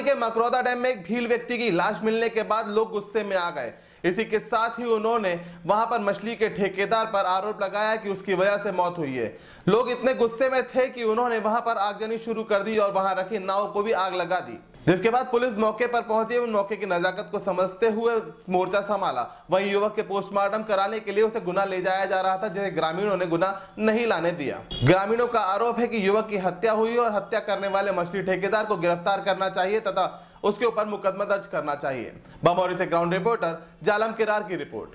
बमौरी के मकरौदा डैम में एक भील व्यक्ति की लाश मिलने के बाद लोग गुस्से में आ गए। इसी के साथ ही उन्होंने वहाँ पर मछली के ठेकेदार पर आरोप लगाया कि उसकी वजह से मौत हुई है। लोग इतने गुस्से में थे कि उन्होंने वहाँ पर आगजनी शुरू कर दी और वहाँ रखी नाव को भी आग लगा दी। जिसके बाद पुलिस मौके पर पहुँची और मौके की नजाकत को समझते हुए मोर्चा संभाला। वहीं युवक के पोस्टमार्टम कराने के लिए उसे गुना ले जाया जा रहा था जिसे ग्रामीणों ने गुना नहीं लाने दिया। ग्रामीणों का आरोप है कि युवक की हत्या हुई और हत्या करने वाले मछली ठेकेदार को गिरफ़्तार करना चाहिए तथा उसके ऊपर मुकदमा दर्ज करना चाहिए। बमौरी से ग्राउंड रिपोर्टर, जालम किरार की रिपोर्ट।